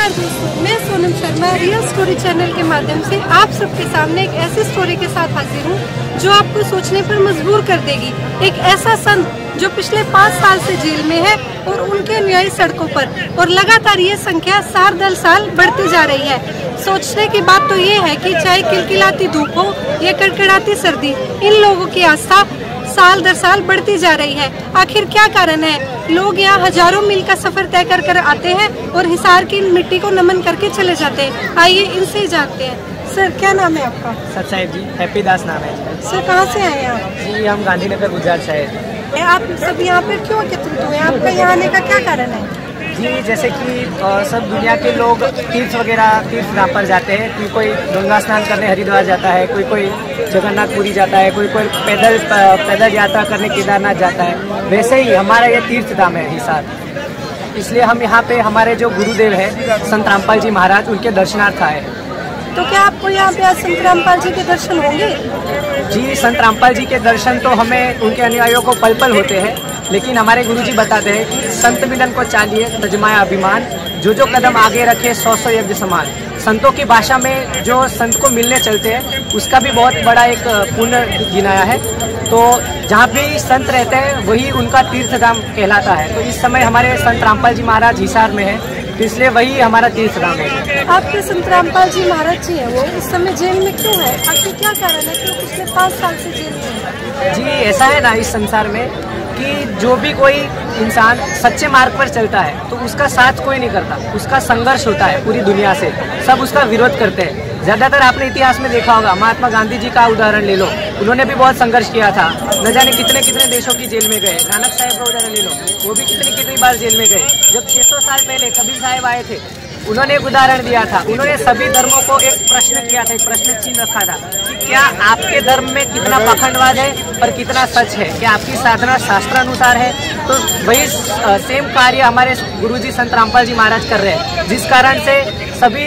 नमस्कार दोस्तों, मैं Sonam Sharma real story channel के माध्यम से आप सबके सामने एक ऐसी स्टोरी के साथ हाजिर हूँ, जो आपको सोचने पर मजबूर कर देगी। एक ऐसा संत जो पिछले पाँच साल से जेल में है और उनके अनुयायी सड़कों पर और लगातार ये संख्या साल दर साल बढ़ती जा रही है। सोचने की बात तो ये है कि चाहे किलकिलाती धूप हो या कड़कड़ाती सर्दी, इन लोगों की आस्था साल दर साल बढ़ती जा रही है। आखिर क्या कारण है? लोग यहाँ हज़ारों मील का सफ़र तय कर कर आते हैं और हिसार की मिट्टी को नमन करके चले जाते हैं। आइए इनसे ही जानते हैं। सर क्या नाम है आपका? सर साहिब जी हैप्पी दास नाम है सर कहाँ से आए यहाँ आप? जी हम गांधीनगर गुजरात शहर आप सब यहाँ पे क्यों एकत्रित हुए? आपका यहाँ आने का क्या कारण है? जी जैसे कि सब दुनिया के लोग तीर्थ वगैरह तीर्थ धाम पर जाते हैं कोई कोई गंगा स्नान करने हरिद्वार जाता है कोई कोई जगन्नाथपुरी जाता है कोई कोई पैदल पैदल यात्रा करने केदारनाथ जाता है। वैसे ही हमारा ये तीर्थ धाम है हिसार। इसलिए हम यहाँ पे हमारे जो गुरुदेव है संत रामपाल जी महाराज उनके दर्शनार्थ आए तो क्या आपको यहाँ पे संत रामपाल जी के दर्शन होंगे? जी संत रामपाल जी के दर्शन तो हमें उनके अनुयायियों को पल पल होते हैं। लेकिन हमारे गुरु जी बताते हैं कि संत मिलन को चाहिए तजमाया अभिमान जो जो कदम आगे रखे सौ सौ यज्ञ समान। संतों की भाषा में जो संत को मिलने चलते हैं उसका भी बहुत बड़ा एक पुण्य गिनाया है। तो जहाँ भी संत रहते हैं वही उनका तीर्थ धाम कहलाता है। तो इस समय हमारे संत रामपाल जी महाराज हिसार में है तो इसलिए वही हमारा तीर्थ धाम है। आपके संत रामपाल जी महाराज जी है वो इस समय जेल में क्यों है? आपके क्या कारण है? क्यों पिछले पाँच साल से जेल में जी ऐसा है ना इस संसार में कि जो भी कोई इंसान सच्चे मार्ग पर चलता है तो उसका साथ कोई नहीं करता। उसका संघर्ष होता है पूरी दुनिया से। सब उसका विरोध करते हैं। ज़्यादातर आपने इतिहास में देखा होगा, महात्मा गांधी जी का उदाहरण ले लो। उन्होंने भी बहुत संघर्ष किया था। न जाने कितने कितने देशों की जेल में गए। नानक साहब का उदाहरण ले लो। वो भी कितनी कितनी बार जेल में गए। जब 600 साल पहले कबीर साहब आए थे उन्होंने एक उदाहरण दिया था। उन्होंने सभी धर्मों को एक प्रश्न किया था, एक प्रश्न चिन्ह रखा था कि क्या आपके धर्म में कितना पाखंडवाद है और कितना सच है? क्या आपकी साधना शास्त्र अनुसार है? तो वही सेम कार्य हमारे गुरुजी, संत रामपाल जी महाराज कर रहे हैं। जिस कारण से सभी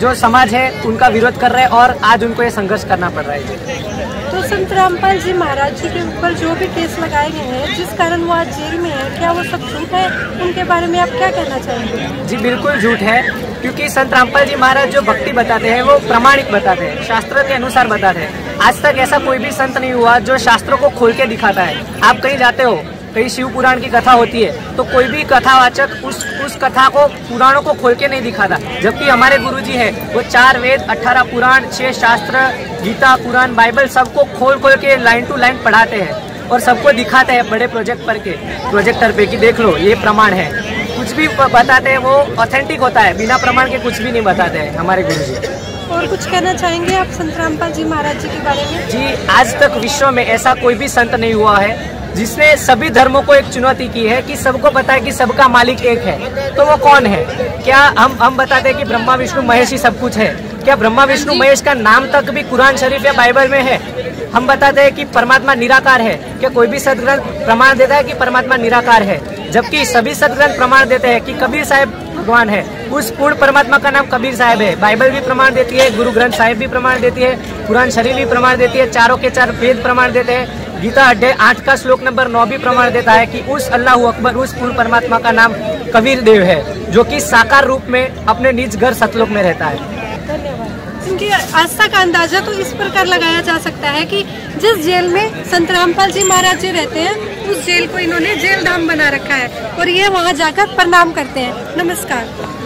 जो समाज है, उनका विरोध कर रहे हैं और आज उनको ये संघर्ष करना पड़ रहा है। तो संत रामपाल जी महाराज जी के ऊपर जो भी केस लगाए गए हैं, जिस कारण वो आज जेल में है, क्या वो सब झूठ है? उनके बारे में आप क्या कहना चाहेंगे? जी, बिल्कुल झूठ है, क्योंकि संत रामपाल जी महाराज जो भक्ति बताते हैं, वो प्रमाणिक बताते हैं, शास्त्र के अनुसार बताते हैं। आज तक ऐसा कोई भी संत नहीं हुआ जो शास्त्रों को खोल के दिखाता है। आप कहीं जाते हो कहीं शिव पुराण की कथा होती है। तो कोई भी कथावाचक उस उस कथा को, पुराणों को खोल के नहीं दिखाता। जबकि हमारे गुरु जी है, वो चार वेद, अठारह पुराण, छह शास्त्र, गीता, पुराण, बाइबल सबको खोल खोल के लाइन टू लाइन पढ़ाते हैं और सबको दिखाते हैं बड़े प्रोजेक्ट पर के। प्रोजेक्टर पे कि देख लो, ये प्रमाण है। कुछ भी बताते हैं, वो ऑथेंटिक होता है। बिना प्रमाण के कुछ भी नहीं बताते हैं हमारे गुरु जी और कुछ कहना चाहेंगे आप संत रामपाल जी महाराज जी के बारे में? जी आज तक विश्व में ऐसा कोई भी संत नहीं हुआ है जिसने सभी धर्मों को एक चुनौती की है कि सबको पता है कि सबका मालिक एक है। तो वो कौन है? क्या हम हम बताते हैं कि ब्रह्मा विष्णु महेश ही सब कुछ है। क्या ब्रह्मा विष्णु महेश का नाम तक भी कुरान शरीफ या बाइबल में है? हम बताते हैं कि परमात्मा निराकार है। क्या कोई भी सदग्रंथ प्रमाण देता है कि परमात्मा निराकार है? जबकि सभी सदग्रंथ प्रमाण देते हैं कि कबीर साहब भगवान है। उस पूर्ण परमात्मा का नाम कबीर साहब है। बाइबल भी प्रमाण देती है, गुरु ग्रंथ साहिब भी प्रमाण देती है, कुरान शरीफ भी प्रमाण देती है, चारों के चार वेद प्रमाण देते हैं। गीता अड्डे आठ का श्लोक नंबर नौ भी प्रमाण देता है कि उस अल्लाह अकबर, उस पूर्ण परमात्मा का नाम कबीर देव है, जो कि साकार रूप में अपने निज घर सतलोक में रहता है। इनकी आस्था का अंदाज़ा तो इस प्रकार लगाया जा सकता है कि जिस जेल में संत रामपाल जी महाराज जी रहते हैं, उस जेल को इन्होंने जेल धाम बना रखा है और ये वहाँ जाकर प्रणाम करते हैं। नमस्कार।